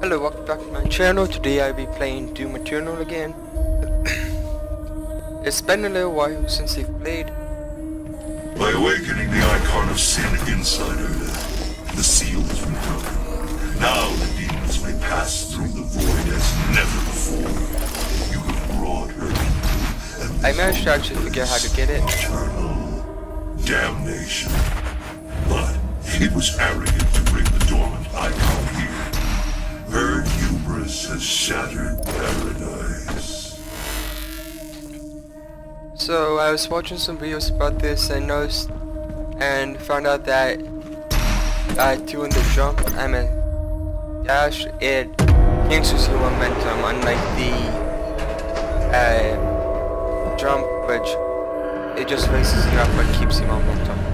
Hello, welcome back to my channel. Today I'll be playing Doom Eternal again. it's been a little while since I've played. By awakening the icon of sin inside her, the seal has been broken. Now the demons may pass through the void as never before. You have brought her into I managed to actually figure out how to get it. eternal damnation. But it was arrogant to bring the dormant icon hubris has shattered paradise. So I was watching some videos about this and noticed and found out that uh, doing the jump, I mean dash, it cancels your momentum unlike the uh, jump which it just raises you up but keeps your momentum.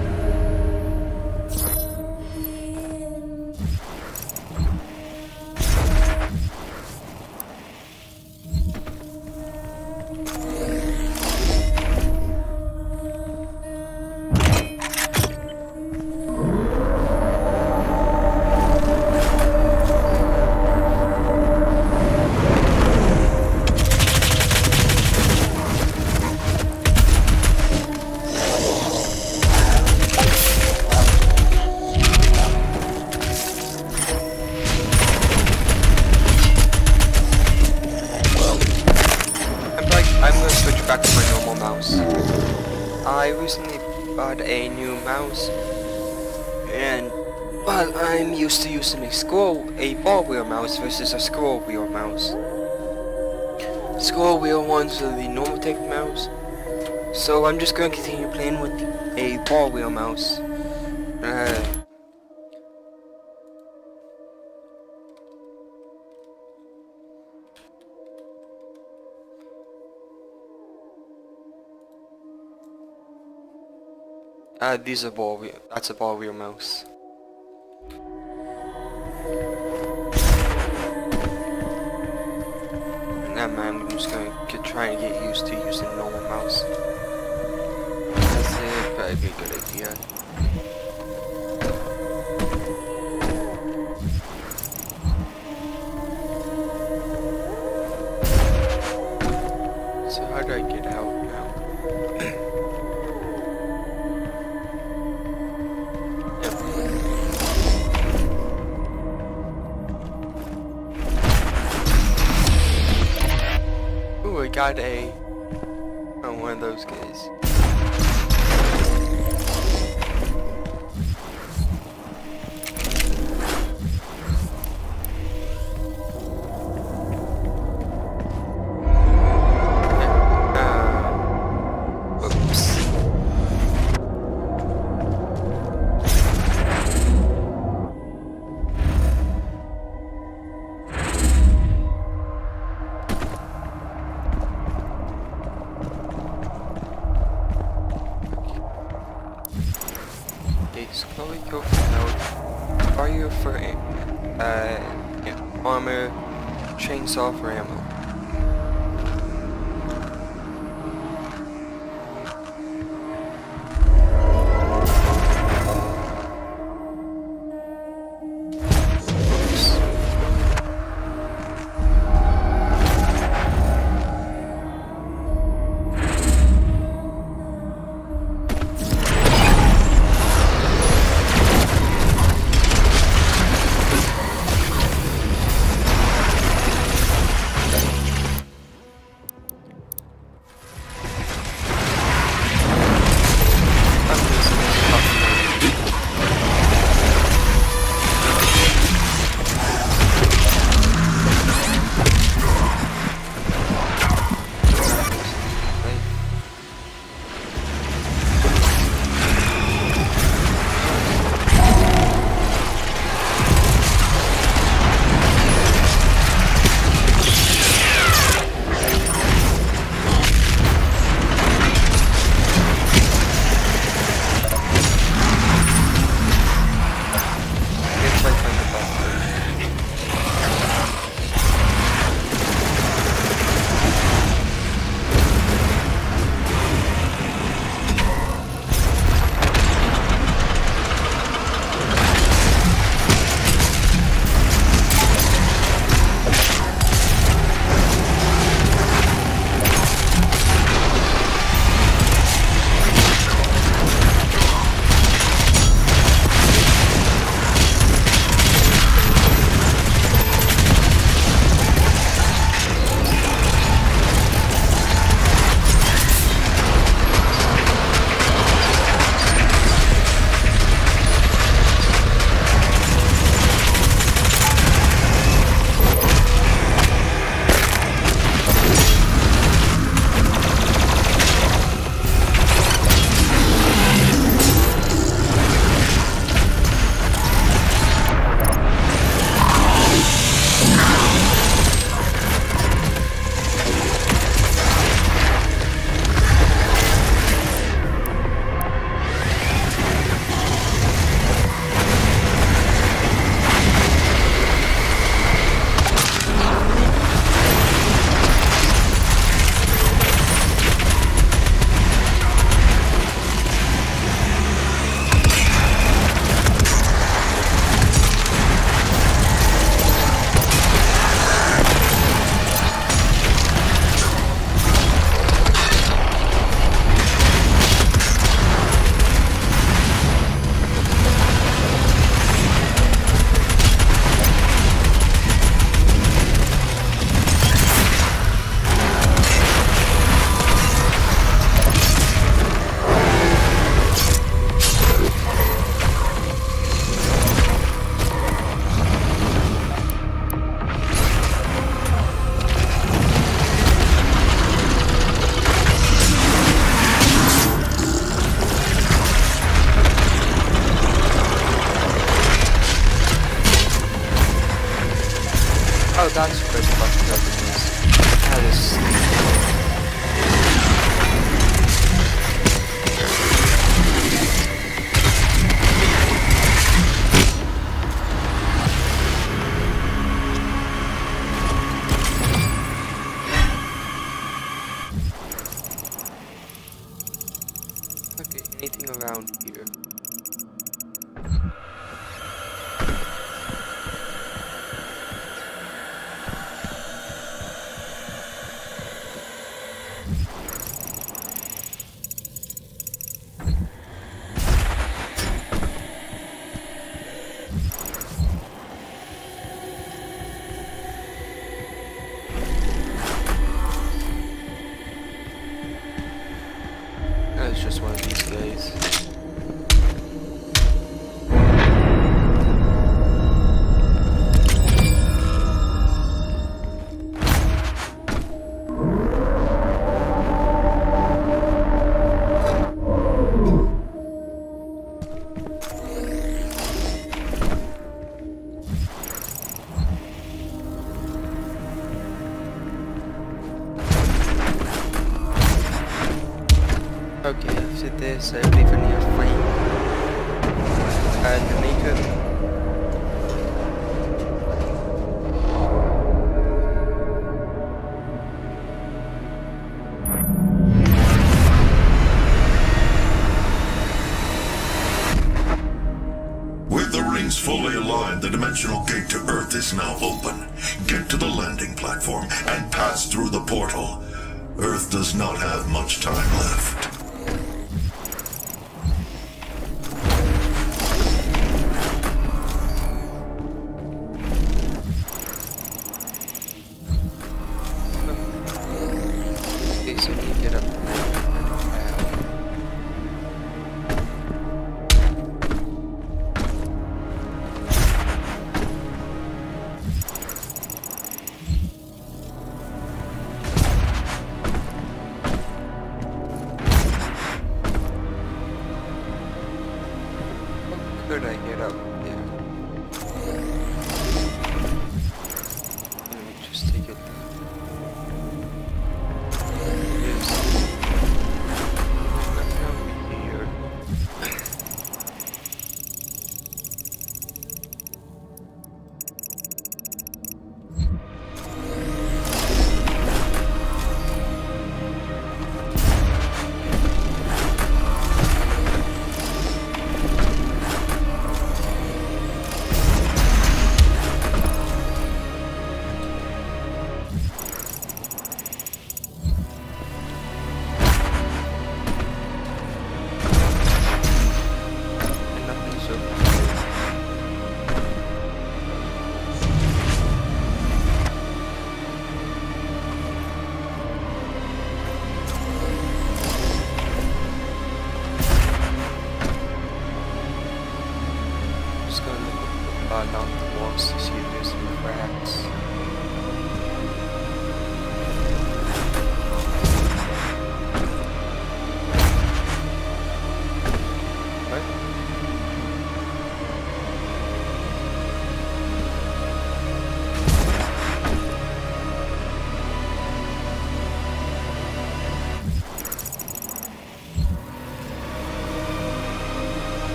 Versus a scroll wheel mouse. Scroll wheel ones are the normal type mouse, so I'm just gonna continue playing with a ball wheel mouse. Uh, Uh, these are ball wheel. That's a ball wheel mouse. Nah, man, I'm just gonna get, try and get used to using normal mouse. That's it. Probably a good idea. Got a on one of those guys.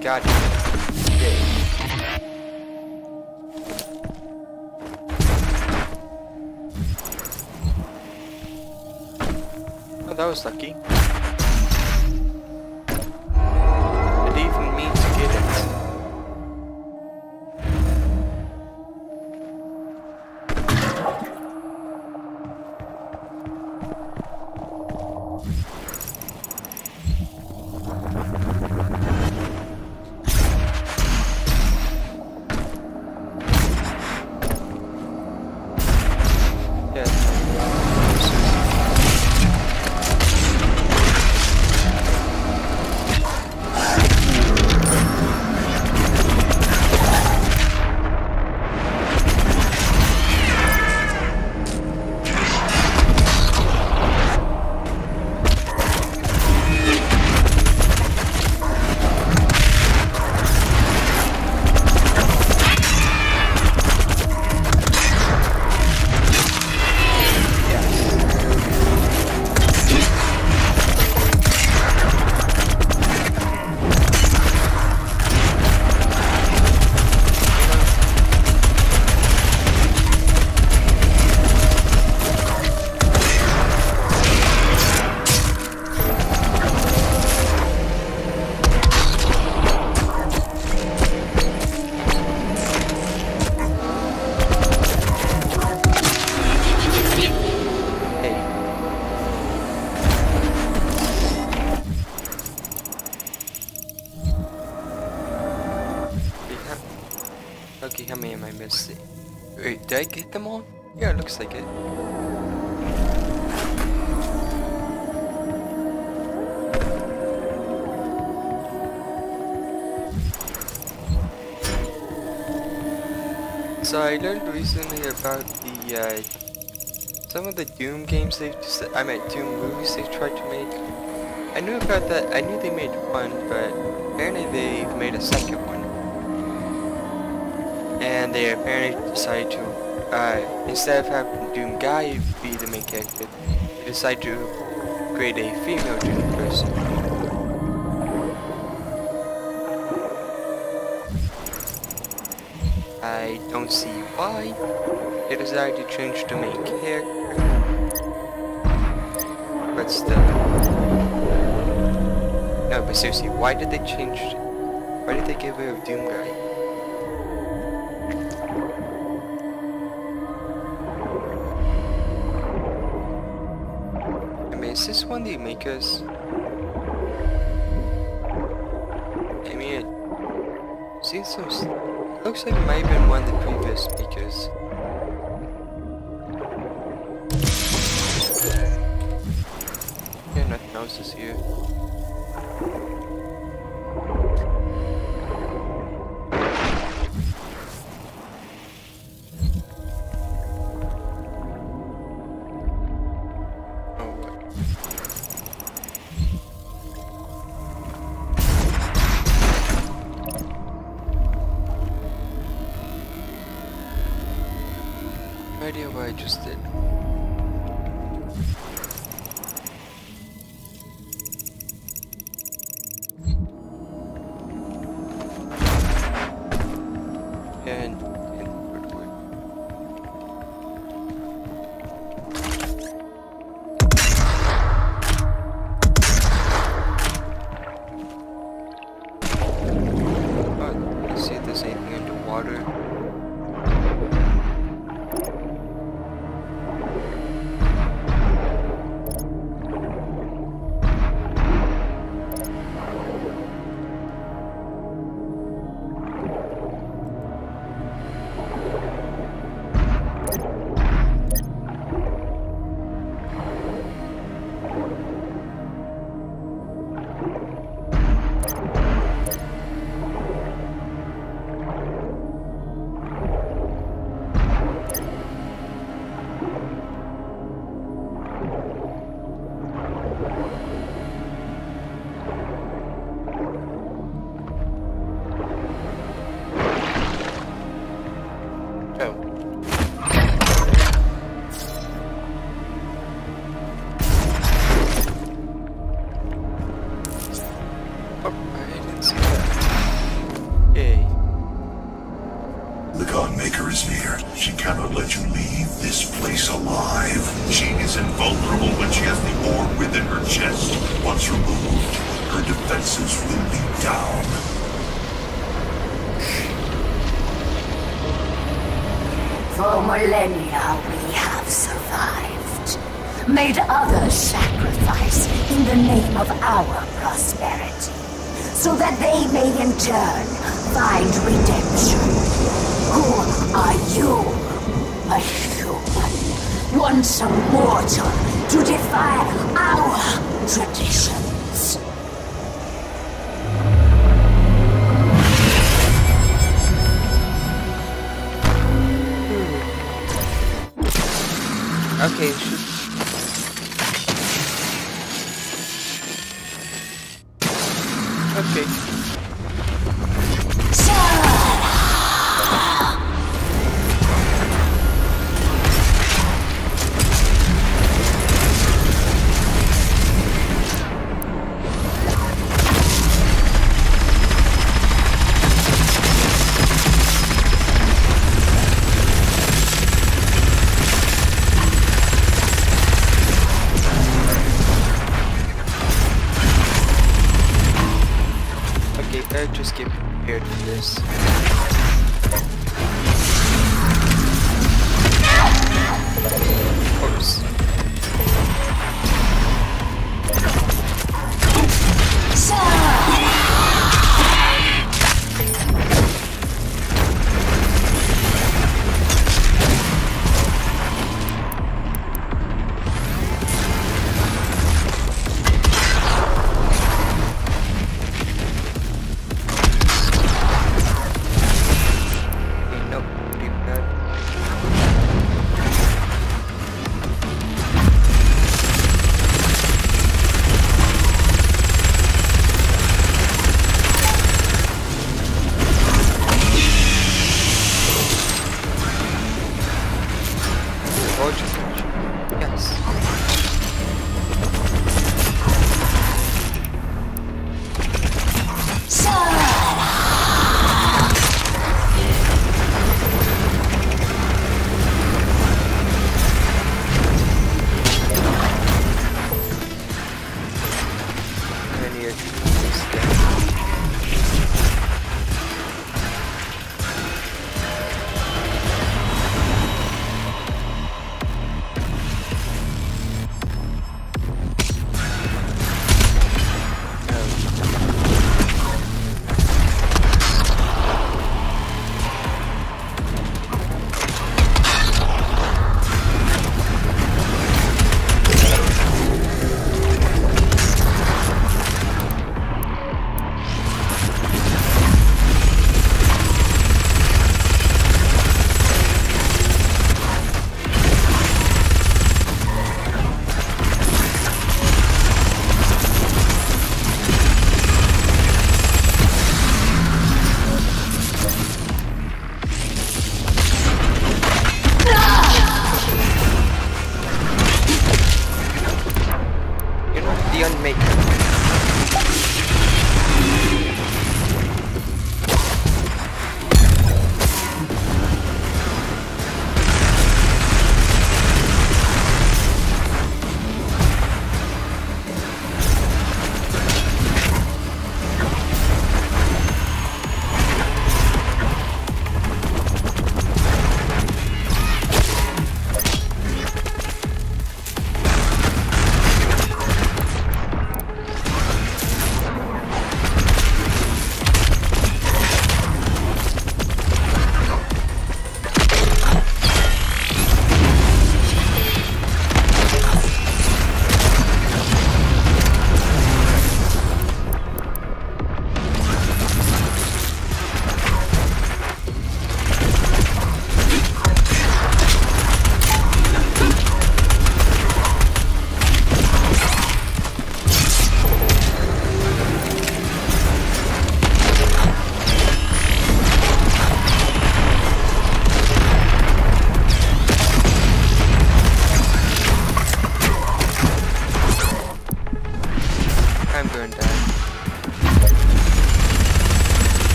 Got it. Yay. Oh, that was I get them all? Yeah, it looks like it. So I learned recently about the uh, some of the Doom games they've I meant Doom movies they've tried to make. I knew about that. I knew they made one, but apparently they've made a second one, and they apparently decided to uh, instead of having Doom guy be the main character, they decided to create a female Doom person. I don't see why they decided to change the main character. But still. No, but seriously, why did they change Why did they get rid of Doom Guy? The makers? I mean, seems so... Looks like it might have been one of the previous speakers. Yeah, nothing else is here. Idea what I just did. Others sacrifice in the name of our prosperity. So that they may in turn find redemption. Who are you? A human. Once a mortal to defy our tradition. Hmm. Okay, Okay.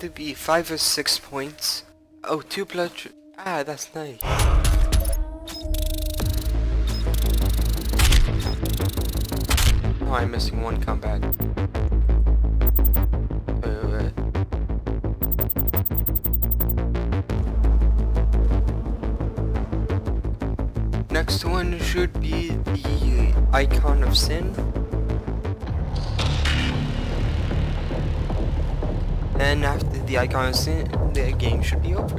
Either be 5 or 6 points. Oh, two blood... Ah, that's nice. Oh, I'm missing one combat. Uh, next one should be the Icon of Sin. And after the Icon Sin, the game should be over.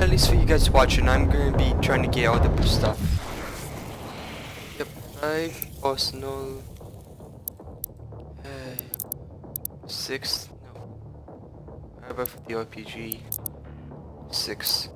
At least for you guys watching, I'm gonna be trying to get all the stuff. Yep, five Arsenal. Uh, six. No. How about for the RPG? Six.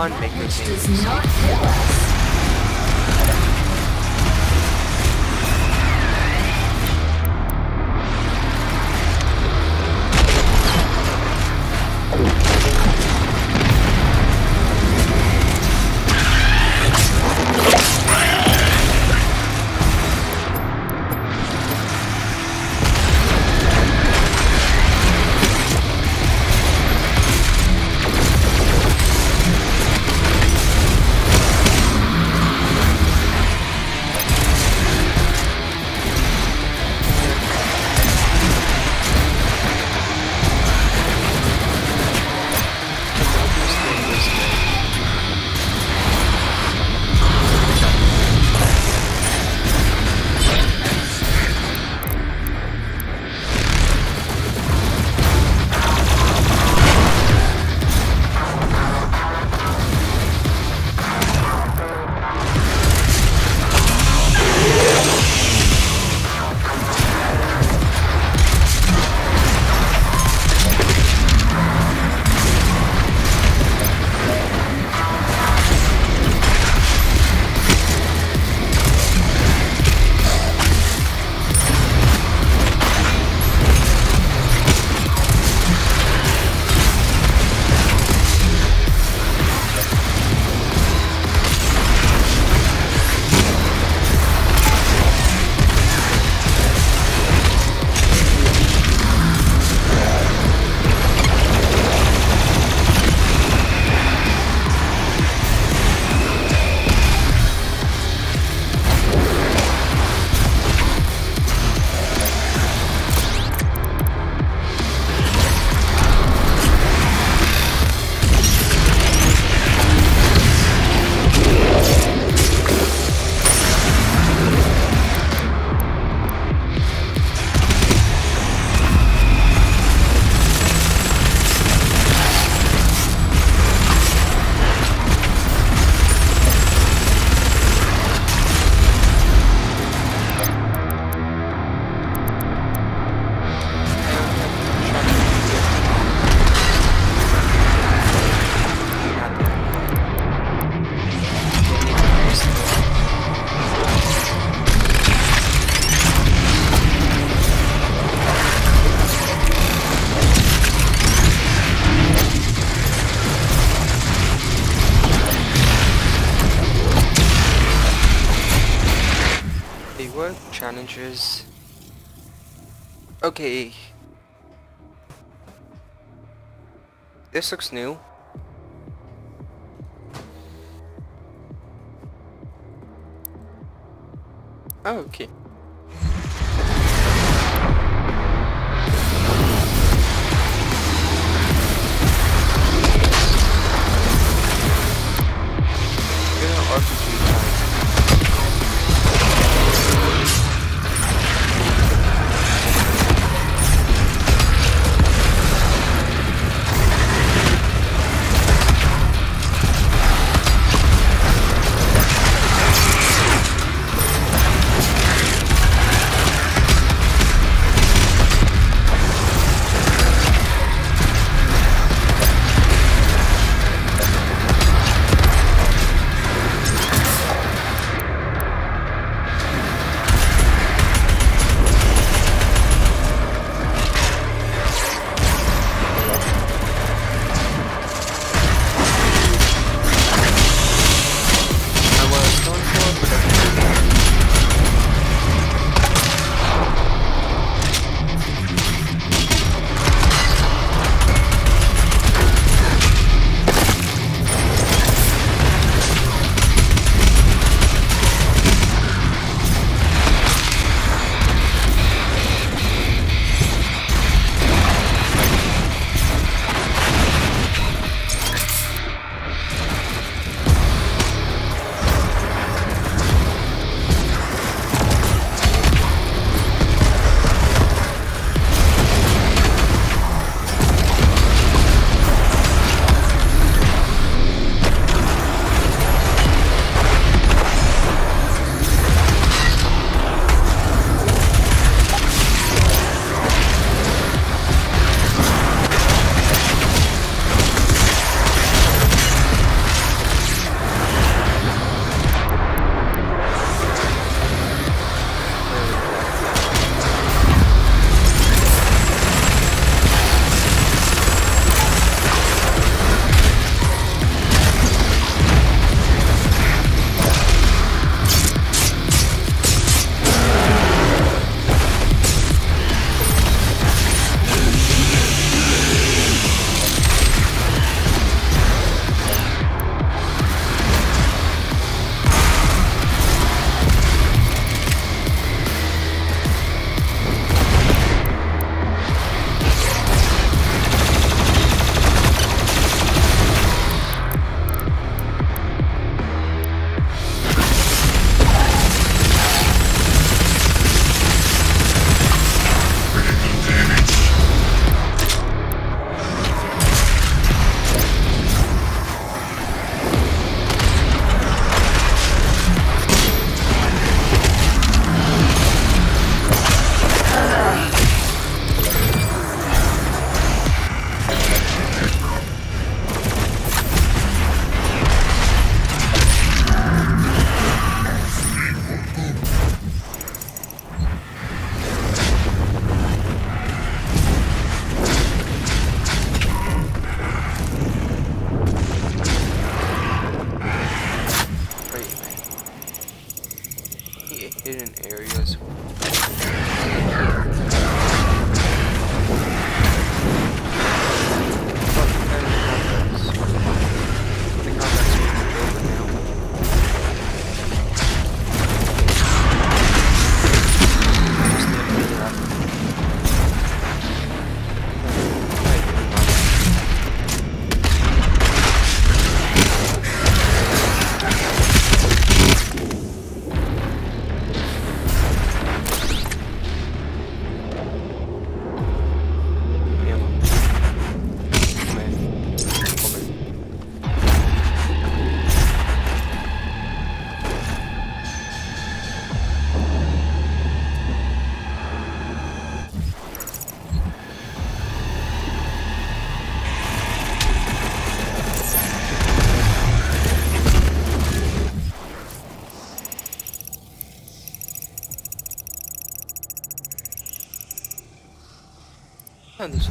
Fight against the con This looks new. Oh, okay.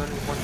Oh,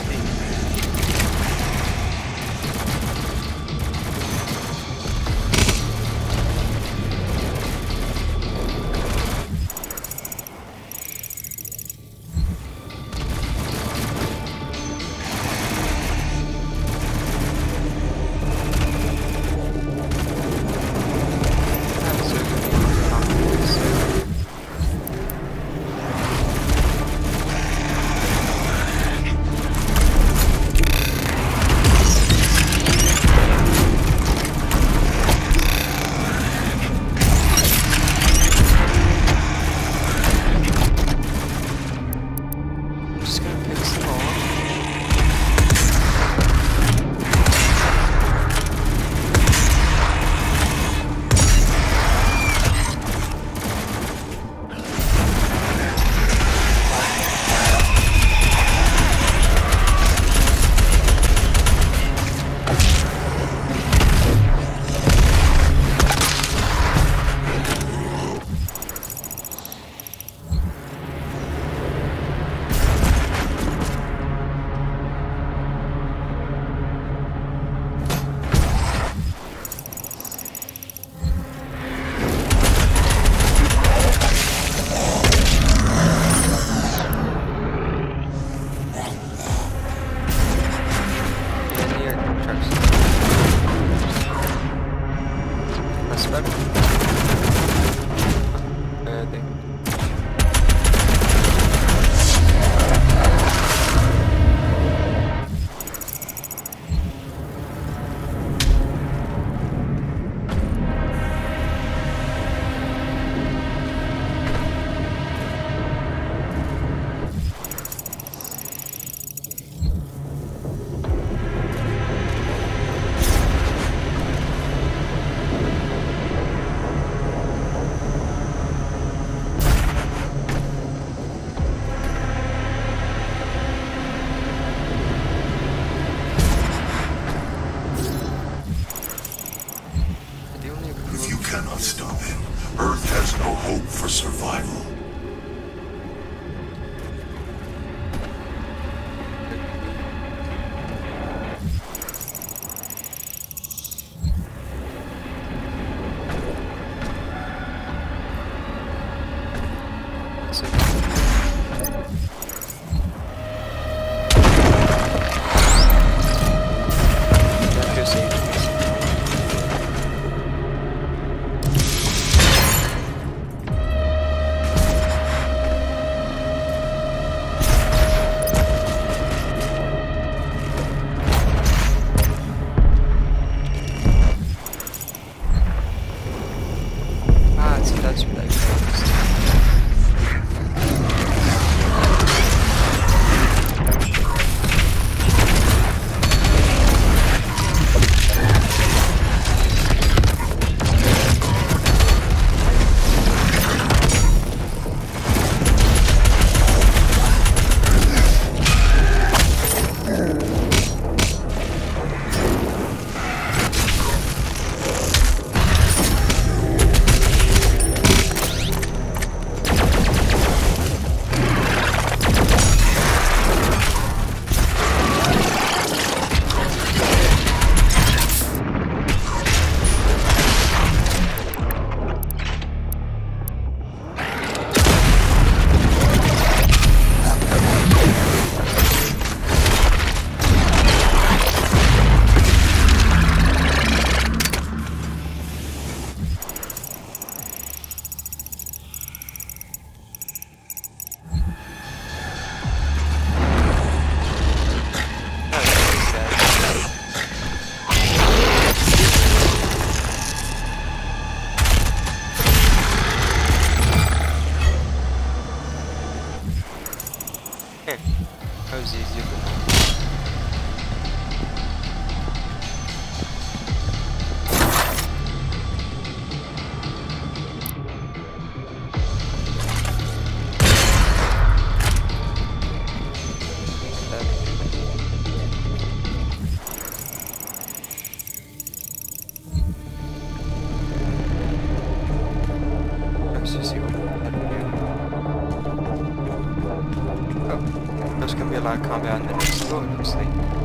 there's going to be a lot of combat in the next school, it.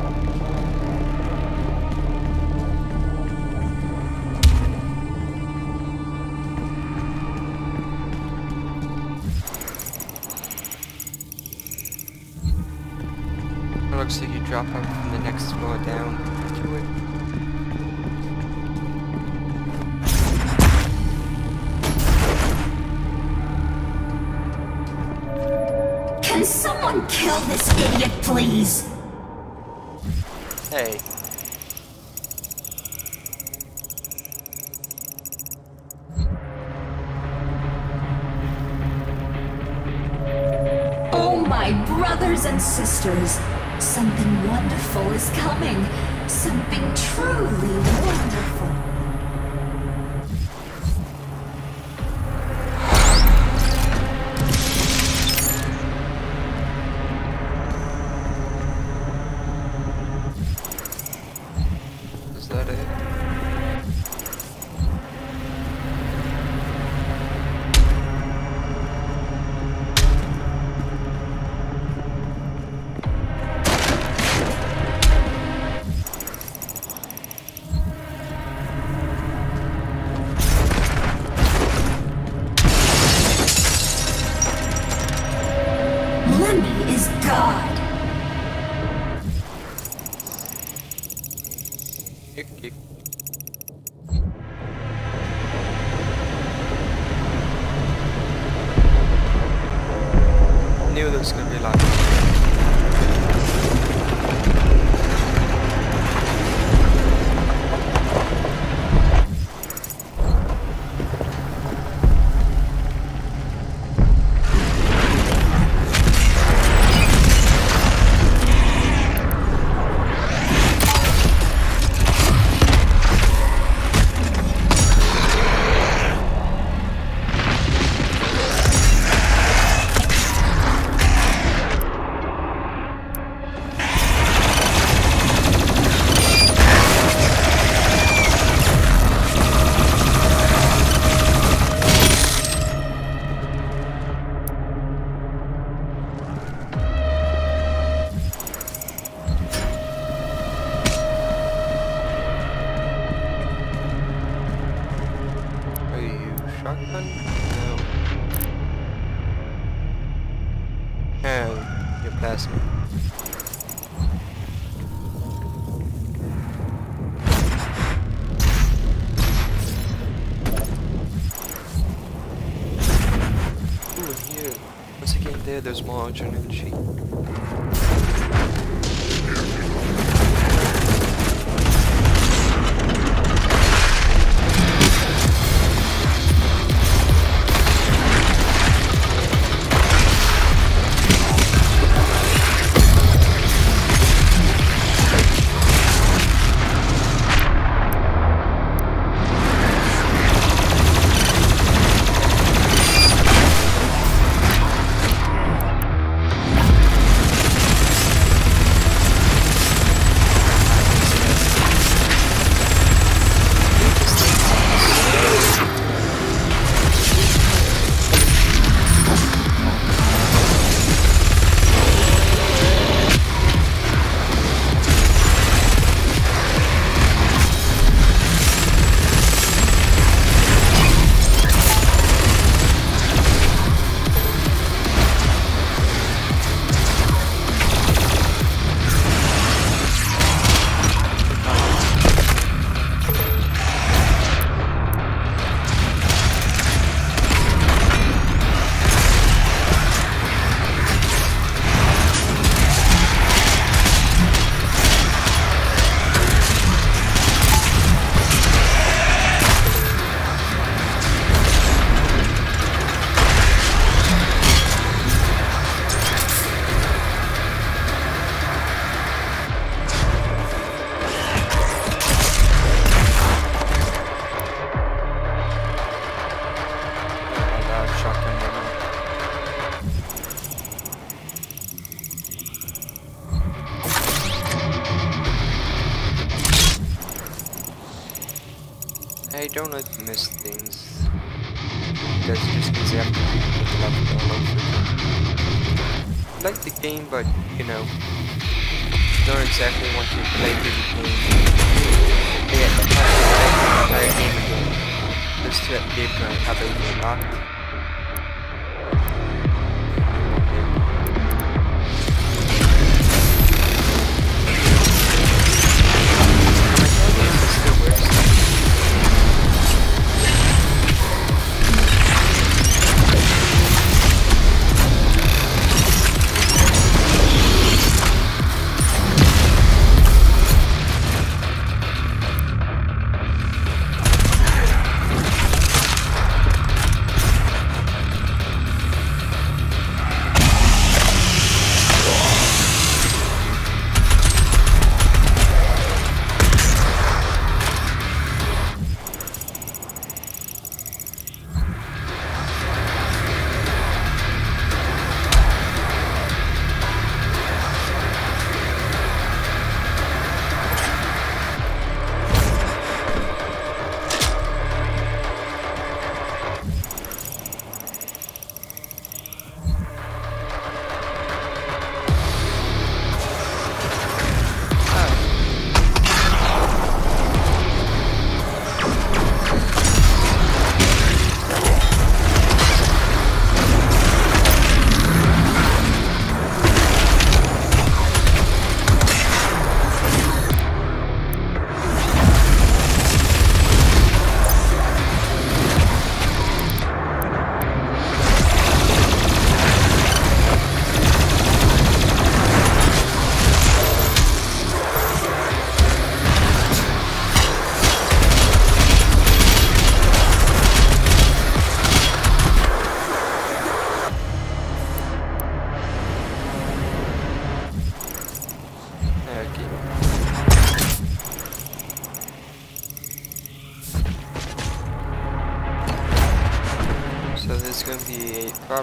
please. There's more. Yeah,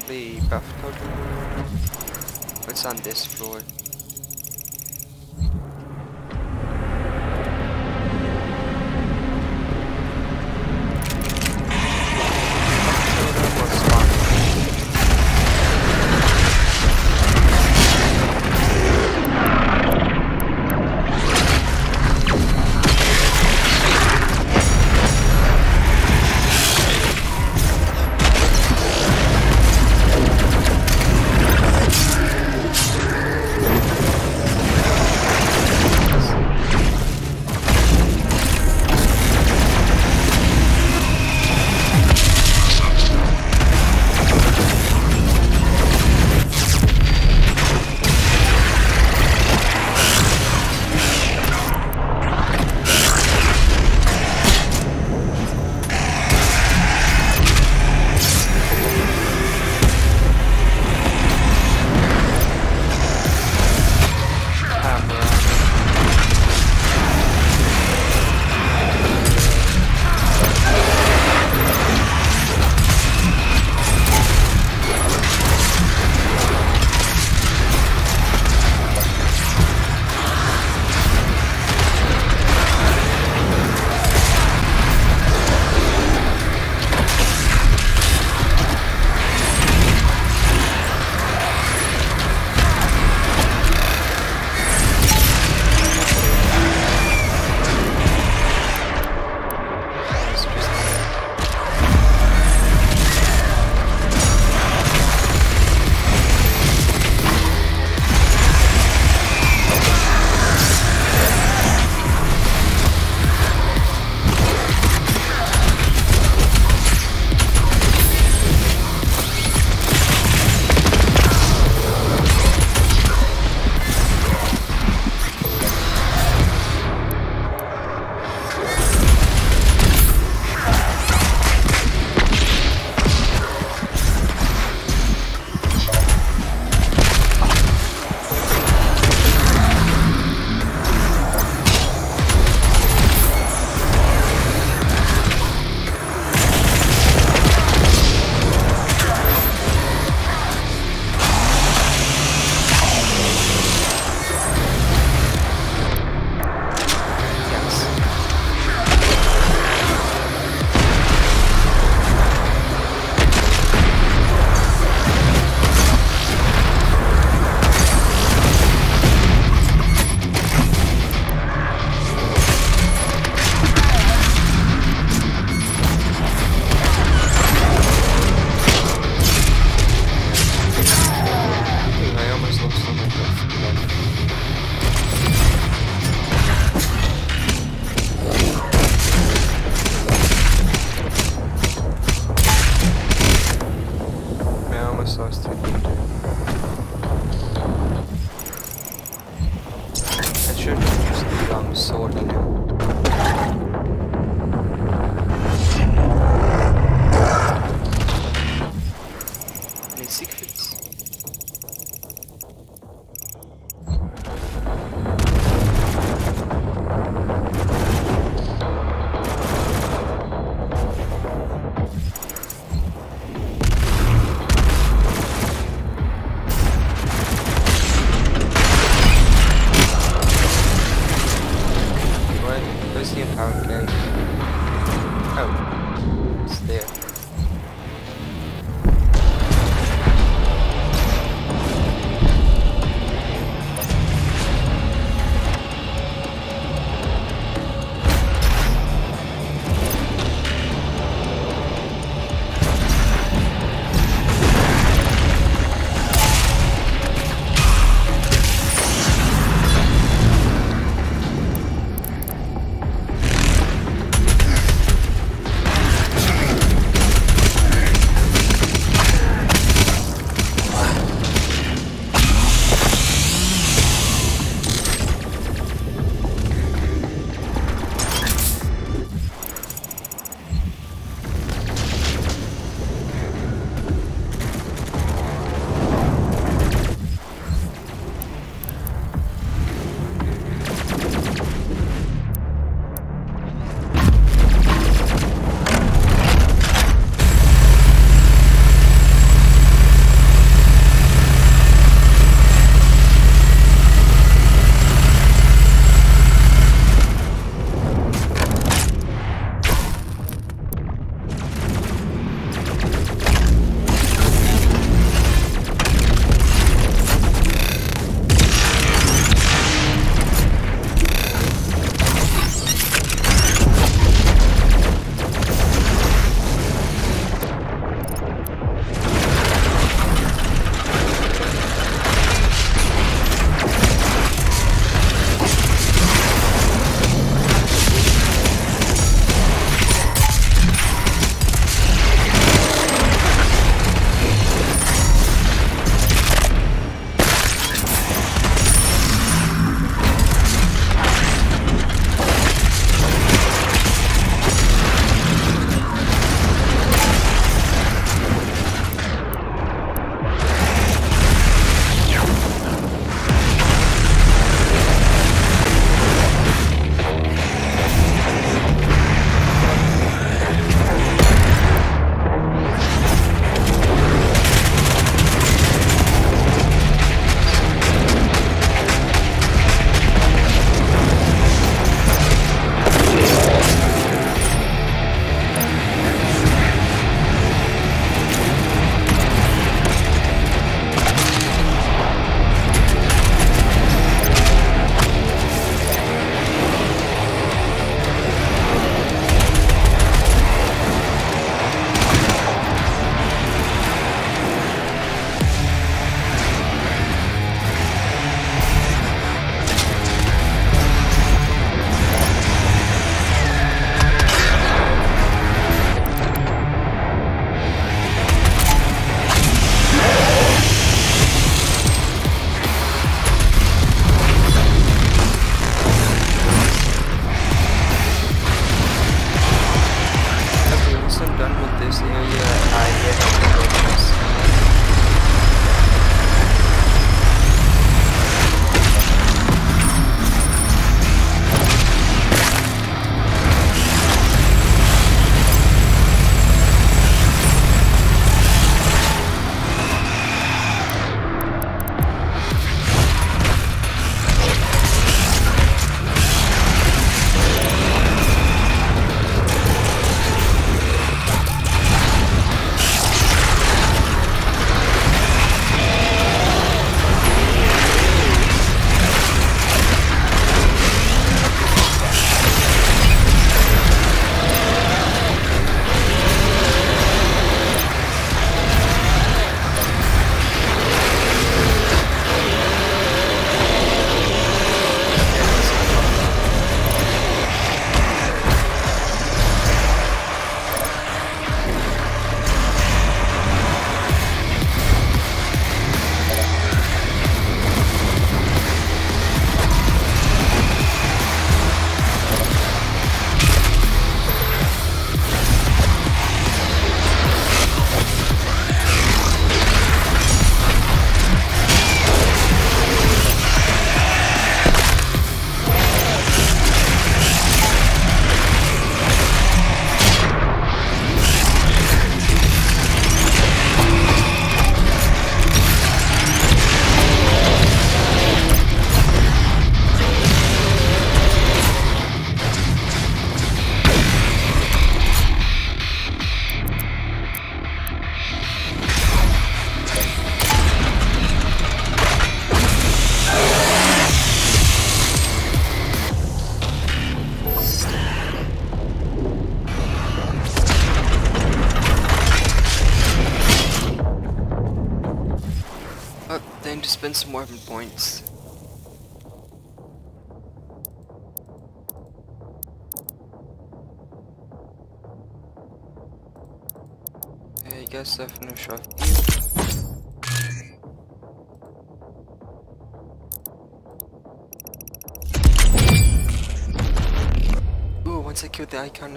probably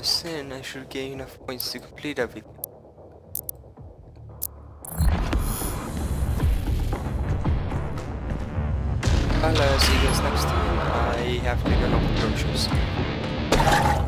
the Sin, I should gain enough points to complete everything. I'll uh, see you guys next time. I have to go home with groceries.